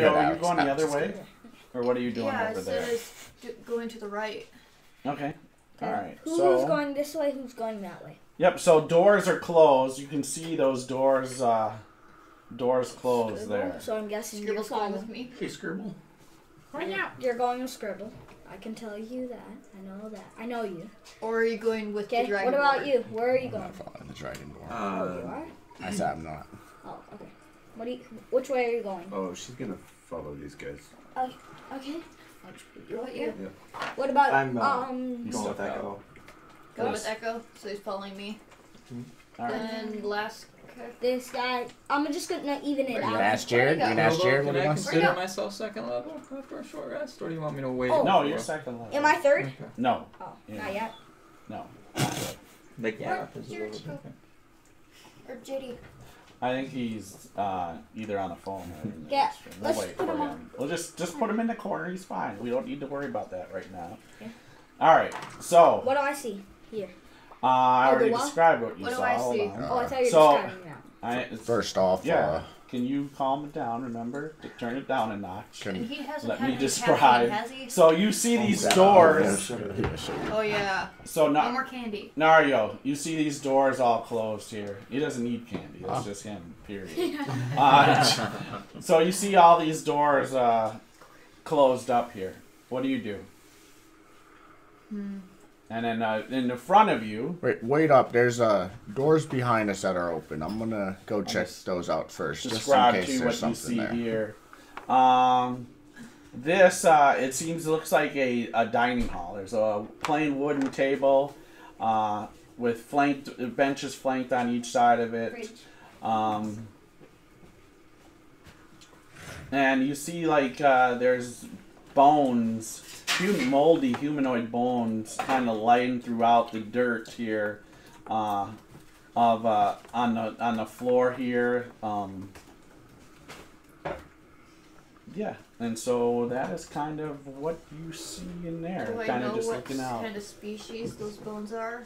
Good, are you Alex. going the other way? Or what are you doing yeah, over it there? says d- going to the right. Okay. All right. Who's so going this way? Who's going that way? Yep. So doors are closed. You can see those doors. Uh, doors closed there. So I'm guessing Scribble's you're going going. with me. Hey, Scribble. You're going to Scribble. I can tell you that. I know that. I know you. Or are you going with Okay. the dragon? What about board? you? Where are you I'm going? not following the dragon door. oh, you Uh, are. I said I'm not. Oh, okay. What do you? Which way are you going? oh, she's gonna follow these guys. Okay. What about you? What about I'm, uh, um? Going with Echo. Go with Echo, so he's following me. All right. And last. This guy. I'm just gonna even it out. gonna ask Jared? You Where'd gonna he ask Robo, Jared what can I consider myself second level after a short rest, or do you want me to wait? Oh. No, you're second level. Am I third? Okay. No. Oh, Yeah. not yet. No. Make Yeah. yeah. is a Jared, little go. bit- Or JD. I think he's uh, either on the phone or in the Yeah, restroom. We'll let's wait put for him him. We'll just just put him in the corner. He's fine. We don't need to worry about that right now. Yeah. All right. So What do I see? uh, I Oh, the already described what you What do saw. I Hold see? on. Oh, I thought you were So- describing that. I, First off, Yeah. uh, Can you calm it down? Remember to turn it down a notch. And he hasn't Let had me any describe. caffeine, has he? So you see these Yeah, doors. yeah, sure, yeah, sure. Oh yeah. So No Na- more candy. Nario, you see these doors all closed here. He doesn't need candy. That's Huh? just him. Period. uh, so you see all these doors uh, closed up here. What do you do? And then uh, in the front of you, Wait, wait up. There's uh doors behind us that are open. I'm gonna go check those out first, just in describe case to you there's what you something see there. here. Um, this uh, it seems looks like a, a dining hall. There's a plain wooden table uh, with flanked benches flanked on each side of it. Um, and you see like uh, there's bones, hum- moldy humanoid bones, kind of lying throughout the dirt here, uh, of uh, on the on the floor here. Um, yeah, and so that is kind of what you see in there. Do I Kind know of just what looking out. kind of species those bones are?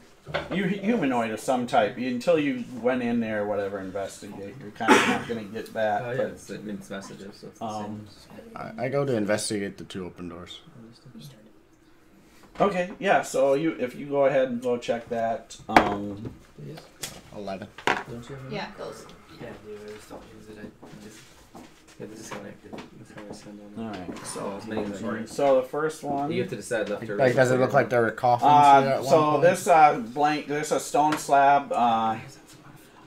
You humanoid of some type. Until you went in there, or whatever, investigate. You're kind of not gonna get that. Oh yeah, but, it's, it means messages, so it's Um, I, I go to investigate the two open doors. Same. okay, yeah. So you, if you go ahead and go check that. Um, Yes. Eleven. Don't you have? Yeah, those. Yeah, dude, I just don't use it. I just. Yeah, this is how I. This is how I send on. right. So So, as many as I so the first one. You have to decide left or right. Like, does it look like there were coffins here Uh, at one so point? this uh, blank. There's a stone slab. Uh,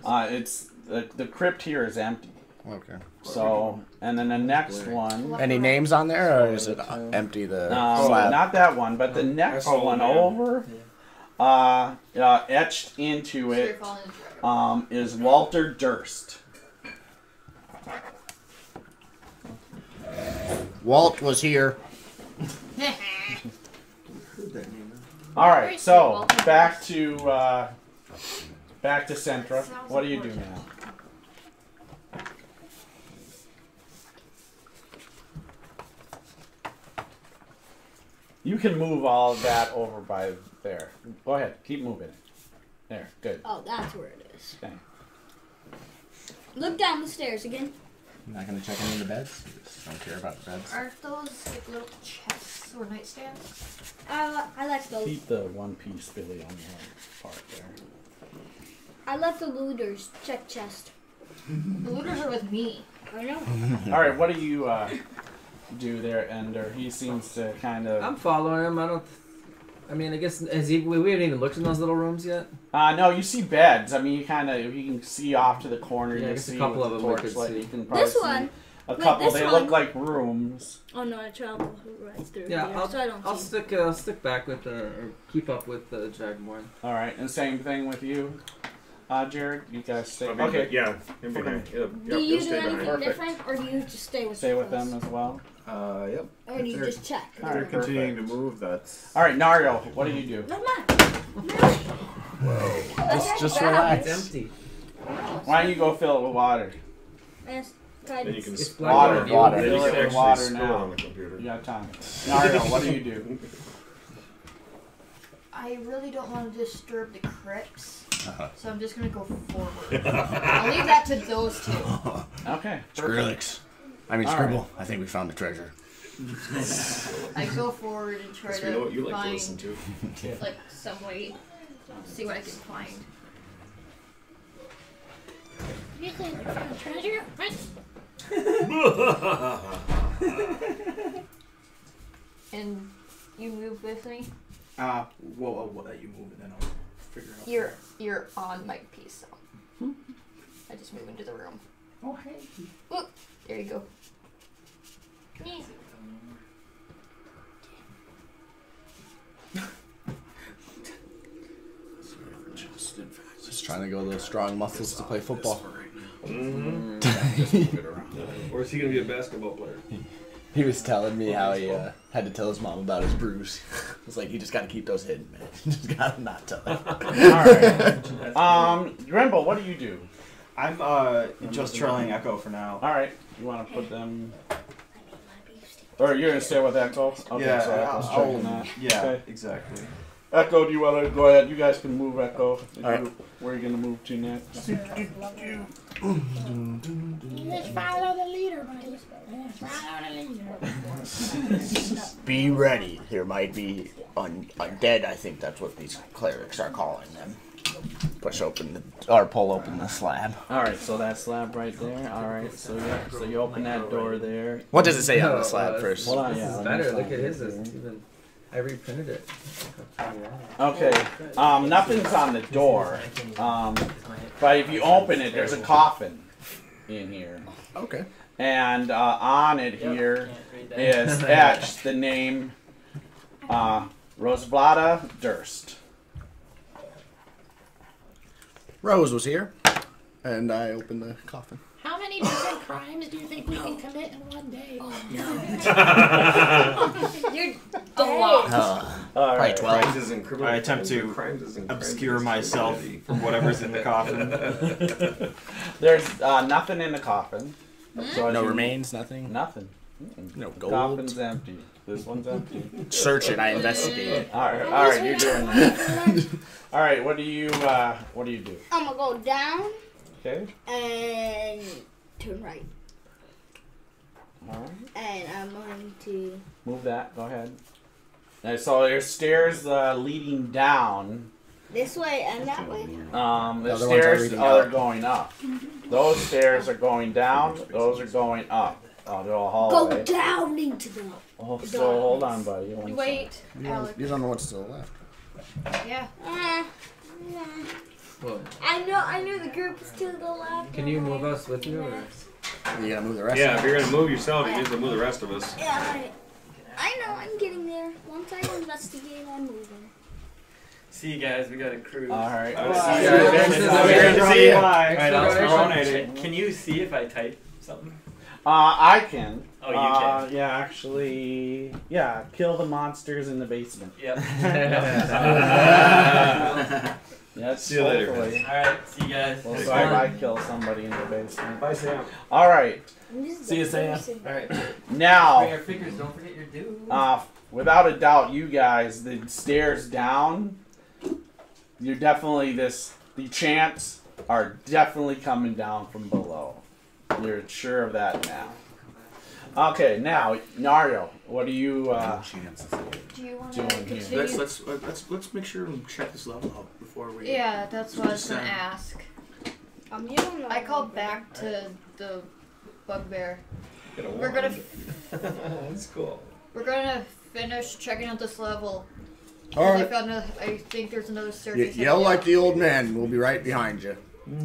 uh, it's the, the crypt here is empty. Okay. So and then the next one. Any names on there, or is it uh, empty? The Um, slab. not that one, but the next Oh, one man. over. Uh, uh, etched into So you're it following the dragon. um, is Walter Durst. Walt was here. All right, so back to uh, back to Centra. What do you do now? You can move all of that over by there. Go ahead, keep moving it. There, good. Oh, that's where it is. Okay. Look down the stairs again. I'm Not gonna check any of the beds. Just don't care about the beds. Aren't those like little chests or nightstands? I I left the Keep the one piece Billy on your part there. I left the looters check chest. The looters are with me. I know. All right, what are you uh, do there, Ender? He seems to kind of. I'm following him. I don't. I mean, I guess has he, we, we haven't even looked in those little rooms yet. Uh, no, you see beds. I mean, you kind of you can see off to the corner. Yeah, you guess a couple of the them we could torchlight, see. You can probably This see one. A Wait, couple. this They one- look like rooms. Oh no, I traveled right through Yeah, here, I'll, so I don't I'll see. stick. Uh, I'll stick back with the or keep up with the Dragonborn. All right, and same thing with you, uh, Jared. You guys stay. I mean, Okay, Yeah. Him behind. Yeah, do you do anything behind. Perfect. different, or do you just stay with stay with us? them as well. Uh, yep. Or do you They're- just check? All If they're continuing to move. That's. All right, Nario, what do you do? No matter. Just, just It's relax. empty. Why don't you go fill it with water? Yes, Then you can It's s- black Water, water. Then you can actually water spill now. on the computer. You got time. Nario, what do you do? I really don't want to disturb the crypts, Uh-huh. so I'm just gonna go forward. I'll leave that to those two. Okay. perfect. Skrillex. I mean, All Scribble. I think we found the treasure. I go forward and try Because we know to what you like to find listen to. like some way, see what I can find. You think you found treasure? What? And you move with me. Uh, well, I'll let you move and then I'll figure out. You're you're on my piece, so I just move into the room. Oh, hey. Look, there you go. Me. Just trying to go those strong muscles to play football. Mm-hmm. Or is he gonna be a basketball player? He was telling me how he uh, had to tell his mom about his bruise. It's like you just got to keep those hidden, man. You just got to not tell her. Alright. Um, Grimble, what do you do? I'm uh just trailing Echo for now. Alright. You want to put them. Or you're going to stay with Echo? Okay, yeah, so Echo's I'll- checking that. yeah, Okay. exactly. Echo, do you want to go ahead? You guys can move Echo. Alright. Where are you going to move to next? Just follow the leader, buddy. Just follow the leader. Be ready. There might be un- undead. I think that's what these clerics are calling them. Push open the or pull open the slab. Alright, so that slab right there. Alright, so yeah, so you open that door there. What does it say on the slab uh, first? Hold on, This yeah. is better. Look at his. here. It's even. I reprinted it. Okay, um, nothing's on the door. Um, but if you open it, there's a coffin in here. Okay. And uh, on it here is etched the name uh, Rosavalda Durst. Rose was here, and I opened the coffin. How many different crimes do you think we can commit in one day? You're A lot. Uh, All probably right. twelve. Crimes is in. I attempt to crimes is Obscure myself from whatever's in the coffin. There's uh, nothing in the coffin. So No remains, nothing. Nothing. No The gold. coffin's empty. This one's empty. Search it. I investigated. All right, all right, you're doing that. All right, what do you uh, what do you do? I'm gonna go down Okay. and turn right, All right. and I'm going to. Move that. Go ahead. And so there's stairs uh, leading down. This way and that way. Um, the The other are stairs are going up. Those stairs are going down. Those are going up. Oh, they're all hallway. Go down into the. Oh, so hold on, buddy. One Wait, You don't, you don't know what's to the left. Yeah. Uh, yeah. Well, I know. I know the group is to the left. can you move us with you? Or? You gotta move the rest. Yeah, of if you're gonna move yourself, you need to move the rest of us. Yeah, I, I know. I'm getting there. Once I investigate, I'm moving. See you guys. We got a cruise. All right. All Well, right, see see you you guys. guys. We're Good to see you. Alright, I'll so- donate it. Can you see if I type something? I can. Oh, you Uh, can. yeah, actually, yeah. Kill the monsters in the basement. Yep. That's See you later. Alright, see you guys. Well, It's so I fun. might kill somebody in the basement. Bye, Sam. All right. See you, the Sam. person. Alright. Bring Now, your fingers. Don't forget your dude. uh, without a doubt, you guys, the stairs down. You're definitely this. The chants are definitely coming down from below. You're sure of that now. Okay, now Nario, what are you uh, Do you want doing to here? continue? Let's let's let's let's make sure and check this level out before we. Yeah, that's what I was gonna ask. Um, you don't know. I called back to the bugbear. We're gonna wand. That's cool. we're gonna finish checking out this level. All I found a, I think there's another You circus. yell like the old man. We'll be right behind you.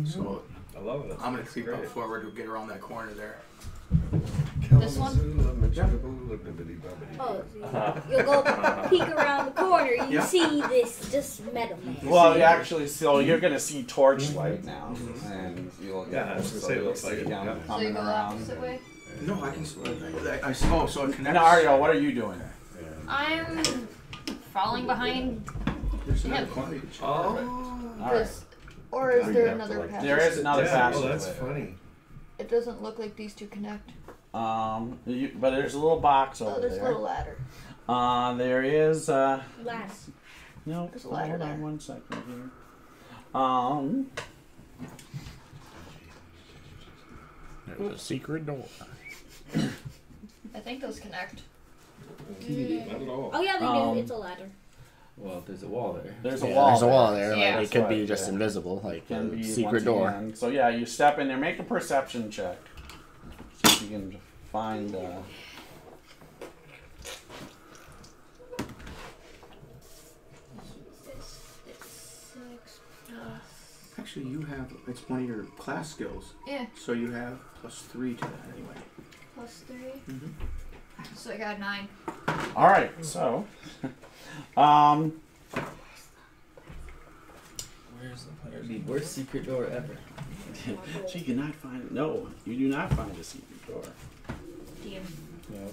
So I love it. I'm gonna creep up forward to get around that corner there. This one? Oh, you'll go peek around the corner. You Yeah. see this just metal man. Well, you actually, so you're gonna see torchlight mm-hmm. now, mm-hmm. and you'll Yeah, I was gonna so say, it you'll looks like see it, him yeah. So you coming go the around. opposite way. No, I can. I, I, oh, so it connects. Nario, what are you doing? I'm falling behind There's another Yeah. corner. you can check. Oh. All right. This, or is there another passage? There is another Yeah, passage. well, that's funny. It doesn't look like these two connect. Um, you, but there's a little box Oh, over there's a there. little ladder. Uh, there is. Uh, Last. no, There's a hold ladder on there. one second here. Um, There's a secret door. I think those connect. Not at all. Oh yeah, they Um, do. It's a ladder. Well, there's a wall there. There's a Yeah, wall. There's a wall there. Yeah. Like, it could be Right, just yeah. invisible, like Can a be secret door. again. So yeah, you step in there. Make a perception check. See if you can find. Uh, Actually, you have it's one of your class skills, Yeah, so you have plus three to that anyway. plus 3 Mhm. So I got nine. All right. So, um, Where's the where's the worst secret door ever? she cannot find. it. No, you do not find a secret door. Damn. Yep.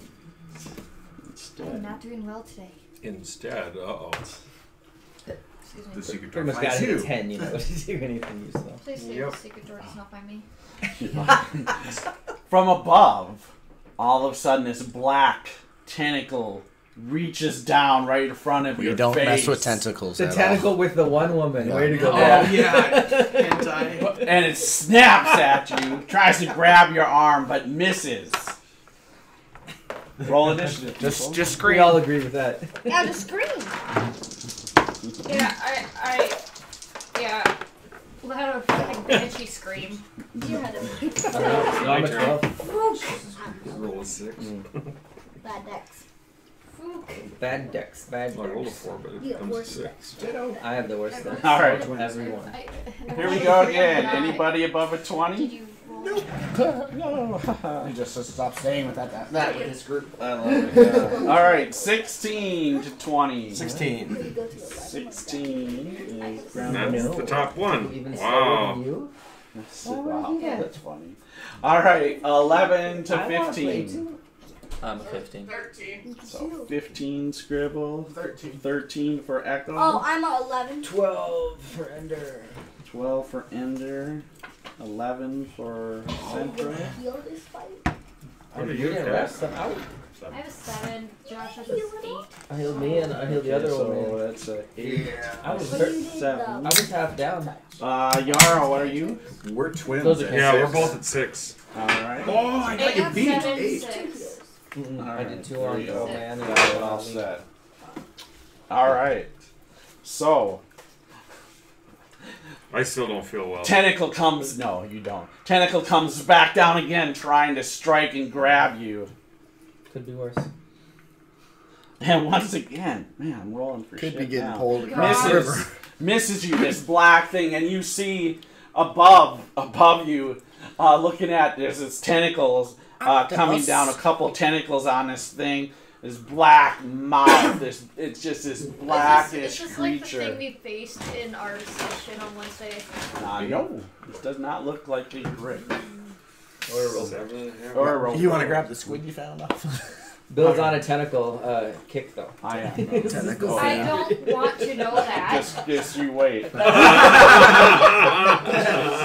I'm Instead, not doing well today. Instead, uh oh. Excuse me. The secret door Pretty much got finds it you. 10, you know, to do anything useful. Please say Yep. the secret door does not find me. from above, all of a sudden, this black tentacle reaches down right in front of You your don't face. mess with tentacles. The at tentacle with the one woman. Yeah. Way to go. Oh Dad. yeah, hentai. and it snaps at you, tries to grab your arm, but misses. Roll initiative. all. Just, people. just We scream. all agree with that. Yeah, the scream. Yeah, I, I, yeah. Let a fucking banshee scream. You had a No, I'm a 12. Roll a six. Mm. Bad Dex. Bad Dex. Bad I rolled a Dex. four, but it Yeah, comes to six. I have the worst Dex. All right. Everyone. I, Here we go again. Anybody above a 20? you roll? No. He just stop staying with that, that, that with his group. I love it. All right, 16 to 20. 16. You go to the 16 is ground That's the top one. Even slower Wow. you? Wow, that's funny. All right, 11 to I wanna play 15. too. I'm a 15. So 15 scribble, 13, 13 for Echo, Oh, I'm a 11. 12 for Ender. 12 for Ender, 11 for Centra. Heal this fight. What do You you rest them out. I have a seven. Josh has a eight. I healed me and I healed the other one. so that's a 8. I was hurt. Seven. I was half down. Uh, Yara, what are you? We're twins. Those are yeah, we're both at six. All right. Oh, I got you beat. seven, Eight. six. Mm-mm, I Alright, did two there on the old man. and Got the it all set. All right. So I still don't feel well. Tentacle comes. No, you don't. Tentacle comes back down again, trying to strike and grab you. Could be worse. And once again, man, I'm rolling for Could shit be getting now. pulled across the river. misses, misses you this black thing, and you see above above you, uh, looking at there's this tentacles uh, coming down. A couple tentacles on this thing. This black mouth. This it's just this Is this, blackish is this like the thing we faced in our session on Wednesday? Uh, no, this does not look like a brick Or a roll. Seven and a half. or a rope. You want to grab the squid you found off? Bill's on a tentacle uh, kick though. I am. Tentacle. I don't want to know that. Just, just you wait.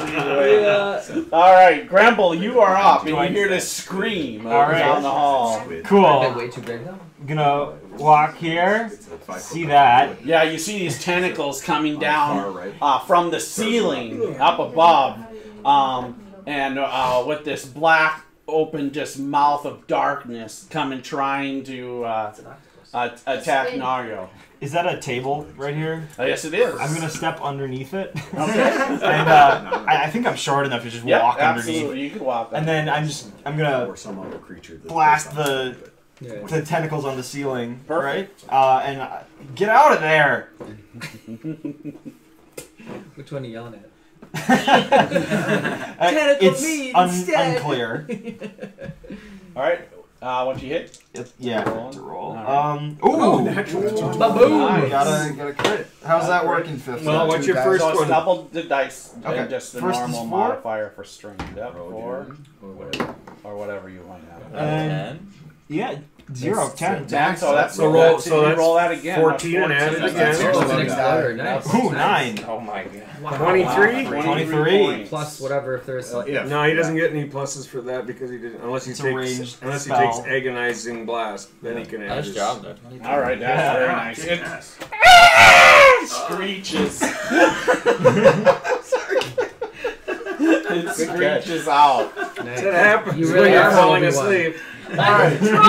Yeah. All right, Grumble, you are up, and you hear this scream All right. down the hall. Cool. way too big though. Gonna walk here. See that? Yeah, you see these tentacles coming down uh, from the ceiling up above, um, and uh, with this black open just mouth of darkness coming trying to uh, It's an octopus. uh, attack Nario. Is that a table right here? Uh, yes, it is. I'm gonna step underneath it, Okay. and uh, I, I think I'm short enough to just Yeah, walk absolutely. underneath. You can walk. And then I'm just I'm gonna Or some other creature. that's blast the Yeah. the tentacles on the ceiling, Perfect. right? Uh, and uh, get out of there! Which one are you yelling at? Uh, Tentacle it's me un- instead. unclear. All right. Uh, what you hit? It- yeah, Roll. to roll. Alright. Um, ooh, Oh, natural. Baboom! Nice. Gotta, gotta crit. How's that working, fifth? Well, what's your Two first So one? double the dice Okay. and just the First normal four. modifier for strength. Yep, Roll four again. or whatever you want now. And- yeah, zero, ten. Ten, so that's So roll- so that's roll that again. 14 and add it again. zero. Oh, it's an Nice. exploder. Nice. Ooh, nine. Oh my god. 23? 23. Plus whatever if there's. Uh, if. No, he doesn't get any pluses for that because he didn't. Unless he It's takes unless he takes agonizing blast, then he can add. Nice his- job, though. All right, that's Yeah. very nice. It Yes. screeches. it screeches out. It happens You when really you're falling asleep. I was trying